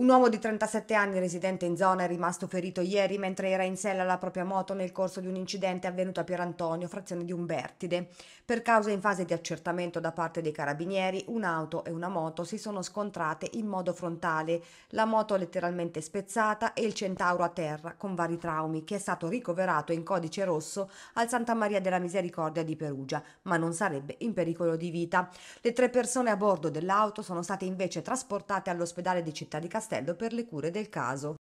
Un uomo di 37 anni residente in zona è rimasto ferito ieri mentre era in sella alla propria moto nel corso di un incidente avvenuto a Pierantonio, frazione di Umbertide. Per causa in fase di accertamento da parte dei carabinieri, un'auto e una moto si sono scontrate in modo frontale. La moto letteralmente spezzata e il centauro a terra con vari traumi, che è stato ricoverato in codice rosso al Santa Maria della Misericordia di Perugia, ma non sarebbe in pericolo di vita. Le tre persone a bordo dell'auto sono state invece trasportate all'ospedale di Città di Castello per le cure del caso.